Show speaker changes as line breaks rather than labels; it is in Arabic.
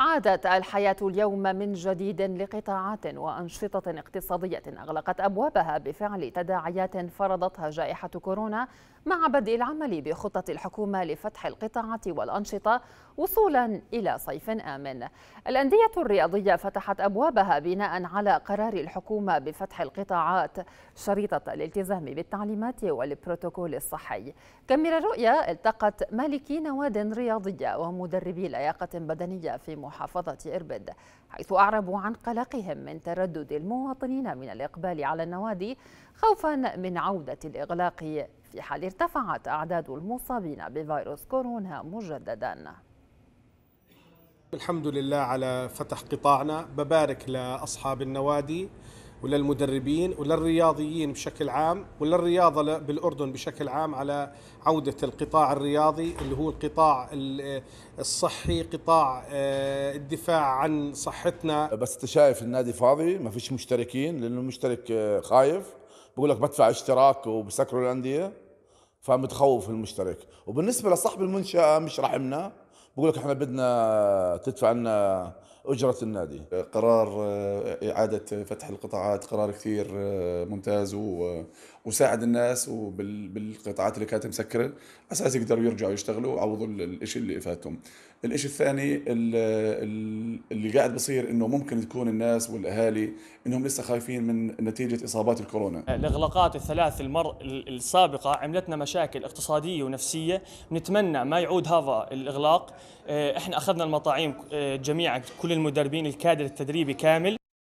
عادت الحياة اليوم من جديد لقطاعات وأنشطة اقتصادية أغلقت أبوابها بفعل تداعيات فرضتها جائحة كورونا مع بدء العمل بخطة الحكومة لفتح القطاعات والأنشطة وصولا إلى صيف آمن. الأندية الرياضية فتحت أبوابها بناء على قرار الحكومة بفتح القطاعات شريطة الالتزام بالتعليمات والبروتوكول الصحي. كاميرا الرؤيا التقت مالكي نواد رياضية ومدربي لياقة بدنية في محافظة إربد حيث أعربوا عن قلقهم من تردد المواطنين من الإقبال على النوادي خوفا من عودة الإغلاق. في حال ارتفعت أعداد المصابين بفيروس كورونا مجددا.
الحمد لله على فتح قطاعنا. ببارك لأصحاب النوادي. وللمدربين وللرياضيين بشكل عام وللرياضة بالأردن بشكل عام على عودة القطاع الرياضي اللي هو القطاع الصحي قطاع آه، الدفاع عن صحتنا.
بس أنت شايف النادي فاضي؟ ما فيش مشتركين؟ لأنه المشترك آه، خايف. بقول لك بدفع اشتراك وبسكروا الأندية فمتخوف المشترك. وبالنسبة لصاحب المنشأة مش رحمنا. بقول لك إحنا بدنا تدفع لنا أجرة النادي.
قرار آه، إعادة فتح القطاعات قرار كثير آه، ممتاز وساعد الناس بالقطاعات اللي كانت مسكرة. أساس يقدروا يرجعوا يشتغلوا ويعوضوا الشيء اللي فاتهم. الشيء الثاني اللي قاعد بصير إنه ممكن تكون الناس والأهالي إنهم لسه خايفين من نتيجة إصابات الكورونا.
الإغلاقات الثلاث المر السابقة عملتنا مشاكل اقتصادية ونفسية. نتمنى ما يعود هذا الإغلاق. إحنا أخذنا المطاعيم جميعا كل المدربين الكادر التدريبي كامل.